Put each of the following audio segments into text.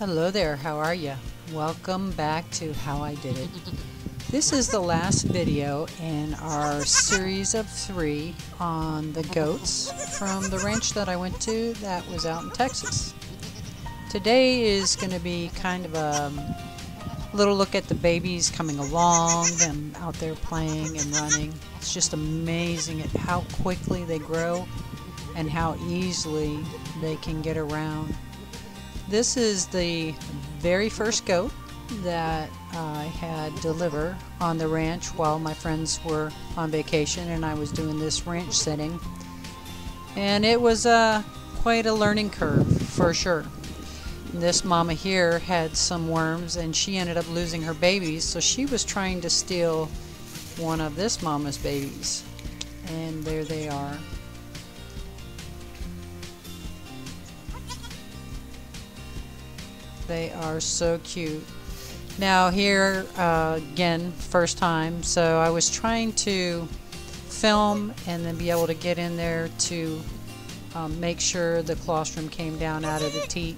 Hello there, how are you? Welcome back to How I Did It. This is the last video in our series of three on the goats from the ranch that I went to that was out in Texas. Today is going to be kind of a little look at the babies coming along, them out there playing and running. It's just amazing at how quickly they grow and how easily they can get around. This is the very first goat that I had deliver on the ranch while my friends were on vacation and I was doing this ranch setting. And it was uh, quite a learning curve for sure. This mama here had some worms and she ended up losing her babies, so she was trying to steal one of this mama's babies. And there they are. They are so cute. Now here uh, again, first time, so I was trying to film and then be able to get in there to um, make sure the colostrum came down out of the teat.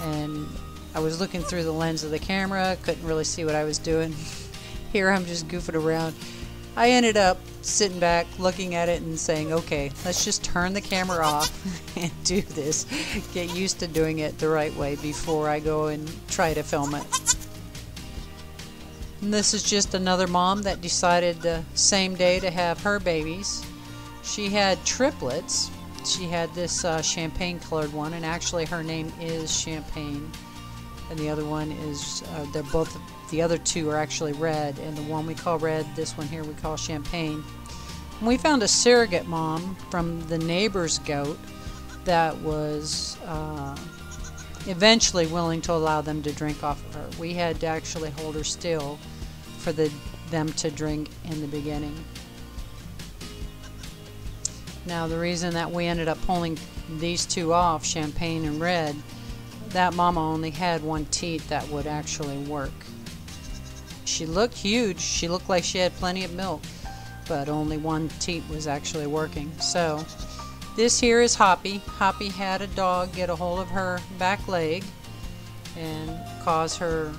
And I was looking through the lens of the camera, couldn't really see what I was doing. here I'm just goofing around. I ended up sitting back, looking at it, and saying, okay, let's just turn the camera off and do this. Get used to doing it the right way before I go and try to film it. And this is just another mom that decided the same day to have her babies. She had triplets. She had this uh, champagne colored one, and actually her name is Champagne. And the other one is, uh, they're both, the other two are actually red, and the one we call red, this one here we call Champagne. And we found a surrogate mom from the neighbor's goat that was uh, eventually willing to allow them to drink off of her. We had to actually hold her still for the, them to drink in the beginning. Now the reason that we ended up pulling these two off, Champagne and Red, that mama only had one teat that would actually work. She looked huge, she looked like she had plenty of milk, but only one teat was actually working. So this here is Hoppy. Hoppy had a dog get a hold of her back leg and cause her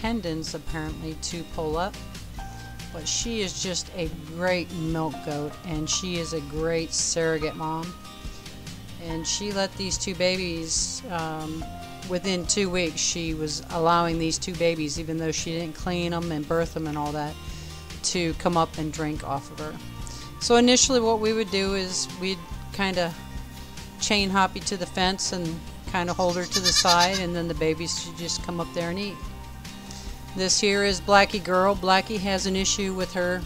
tendons apparently to pull up. But she is just a great milk goat and she is a great surrogate mom. And she let these two babies, um, within two weeks, she was allowing these two babies, even though she didn't clean them and birth them and all that, to come up and drink off of her. So initially what we would do is we'd kind of chain Hoppy to the fence and kind of hold her to the side and then the babies should just come up there and eat. This here is Blackie Girl. Blackie has an issue with her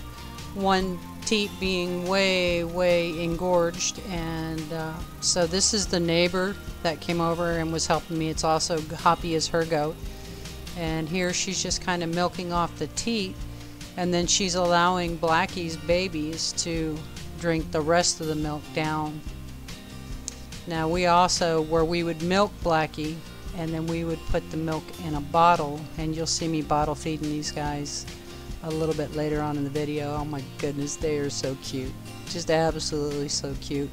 one teat being way, way engorged. And uh, so this is the neighbor that came over and was helping me. It's also Hoppy is her goat. And here she's just kind of milking off the teat. And then she's allowing Blackie's babies to drink the rest of the milk down. Now we also, where we would milk Blackie, and then we would put the milk in a bottle and you'll see me bottle feeding these guys a little bit later on in the video oh my goodness they are so cute just absolutely so cute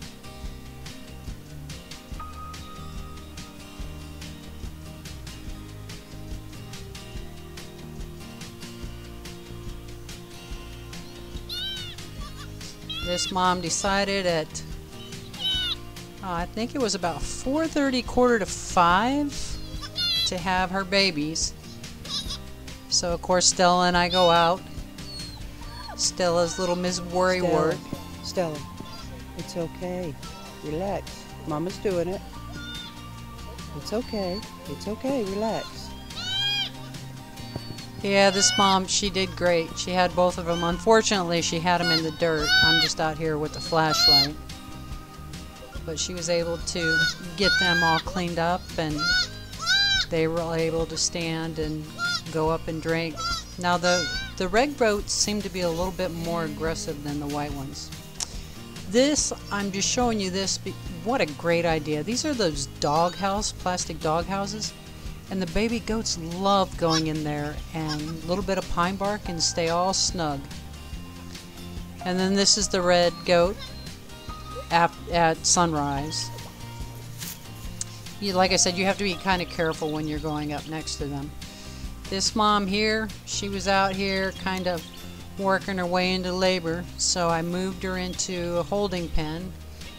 this mom decided at uh, I think it was about 4:30 quarter to 5 to have her babies. So of course Stella and I go out. Stella's little Miss Worrywart. Stella, Stella, it's okay. Relax. Mama's doing it. It's okay. It's okay. Relax. Yeah, this mom, she did great. She had both of them. Unfortunately, she had them in the dirt. I'm just out here with the flashlight. But she was able to get them all cleaned up and they were able to stand and go up and drink. Now the, the red goats seem to be a little bit more aggressive than the white ones. This, I'm just showing you this, what a great idea. These are those dog house, plastic dog houses. And the baby goats love going in there and a little bit of pine bark and stay all snug. And then this is the red goat at, at sunrise you, like I said, you have to be kind of careful when you're going up next to them. This mom here, she was out here kind of working her way into labor, so I moved her into a holding pen,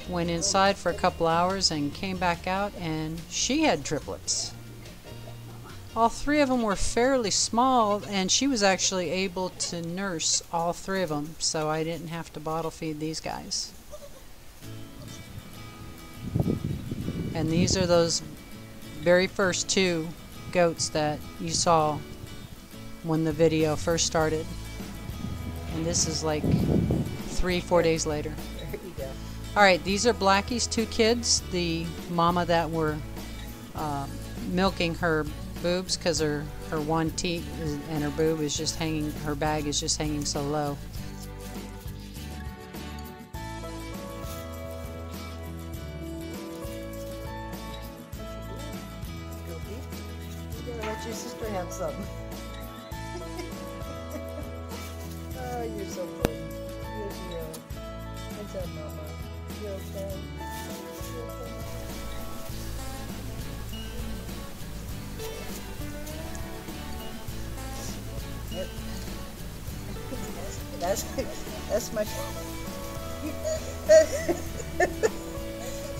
went inside for a couple hours, and came back out, and she had triplets. All three of them were fairly small, and she was actually able to nurse all three of them, so I didn't have to bottle feed these guys. And these are those very first two goats that you saw when the video first started. And this is like three, four days later. There you go. All right, these are Blackie's two kids. The mama that were uh, milking her boobs because her her one teat and her boob is just hanging. Her bag is just hanging so low. Oh, you're so. Yes, you are. What's up, Mama? You okay? You okay? Yep. That's that's my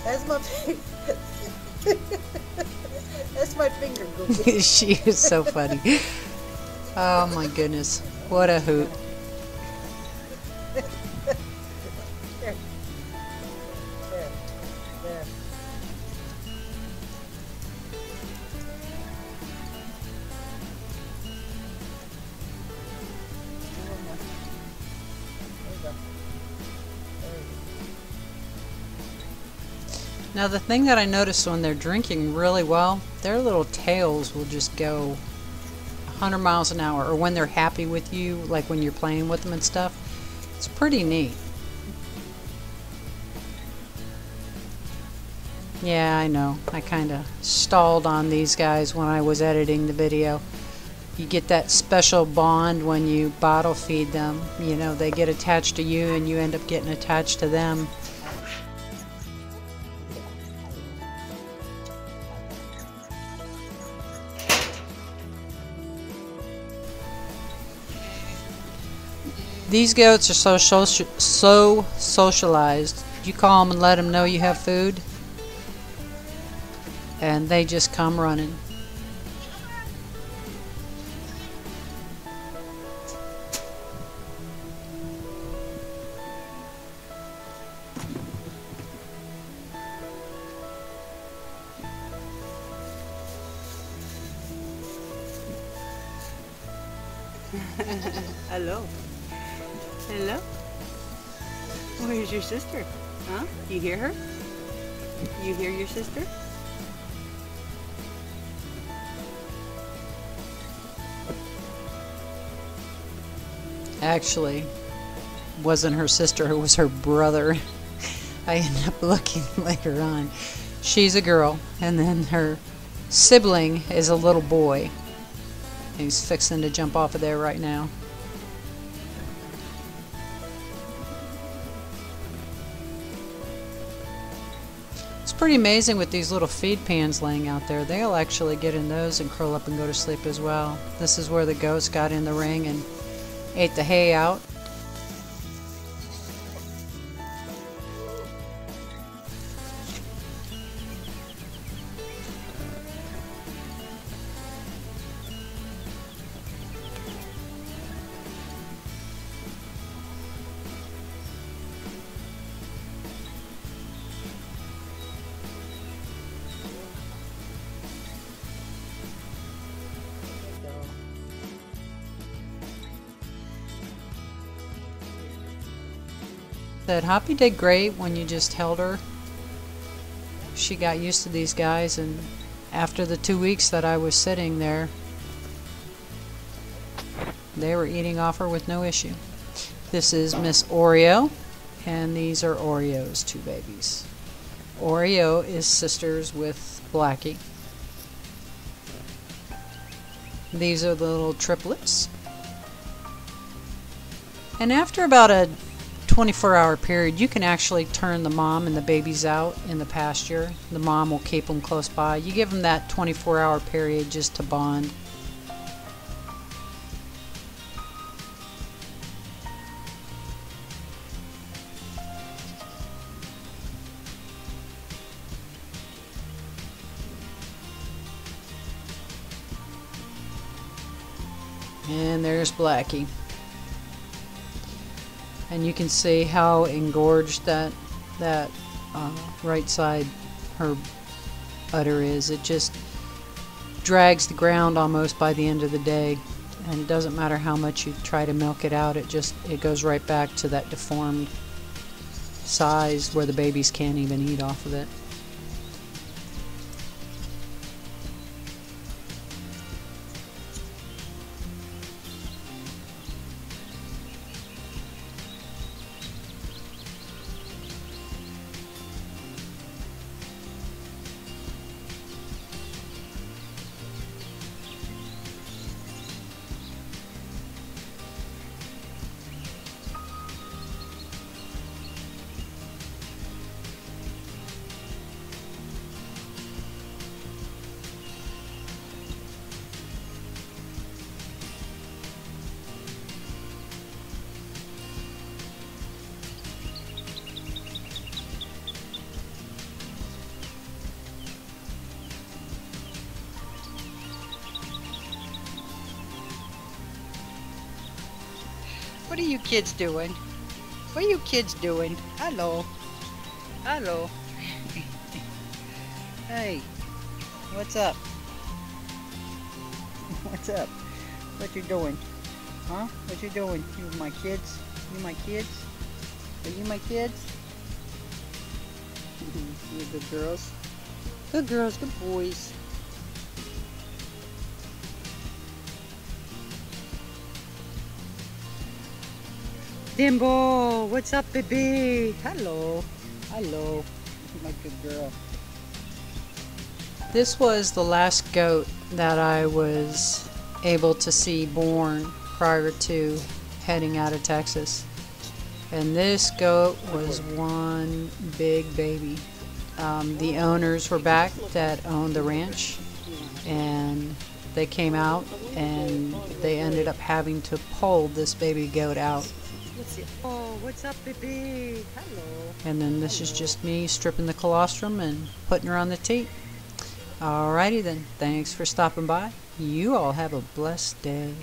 that's my that's my finger she is so funny. Oh my goodness, what a hoot! Now the thing that I noticed when they're drinking really well, their little tails will just go 100 miles an hour, or when they're happy with you, like when you're playing with them and stuff. It's pretty neat. Yeah, I know. I kind of stalled on these guys when I was editing the video. You get that special bond when you bottle feed them. You know, they get attached to you and you end up getting attached to them. These goats are so so socialized. You call them and let them know you have food, and they just come running. Hello. Hello. Where's your sister? Huh? You hear her? You hear your sister? Actually, wasn't her sister, it was her brother. I ended up looking later on. She's a girl, and then her sibling is a little boy. He's fixing to jump off of there right now. Pretty amazing with these little feed pans laying out there. They'll actually get in those and curl up and go to sleep as well. This is where the ghost got in the ring and ate the hay out. That Hoppy did great when you just held her. She got used to these guys, and after the two weeks that I was sitting there, they were eating off her with no issue. This is Miss Oreo, and these are Oreo's two babies. Oreo is sisters with Blackie. These are the little triplets. And after about a 24 hour period, you can actually turn the mom and the babies out in the pasture. The mom will keep them close by. You give them that 24 hour period just to bond. And there's Blackie. And you can see how engorged that that uh, right side her udder is. It just drags the ground almost by the end of the day. And it doesn't matter how much you try to milk it out, it just it goes right back to that deformed size where the babies can't even eat off of it. Are you kids doing? What are you kids doing? Hello. Hello. hey. What's up? What's up? What you doing? Huh? What you doing? You my kids? You my kids? Are you my kids? you good girls? Good girls, good boys. Dimbo, what's up, baby? Hello. Hello. My good girl. This was the last goat that I was able to see born prior to heading out of Texas. And this goat was one big baby. Um, the owners were back that owned the ranch, and they came out and they ended up having to pull this baby goat out. Oh, what's up, baby? Hello. And then this is just me stripping the colostrum and putting her on the teat. Alrighty then, thanks for stopping by. You all have a blessed day.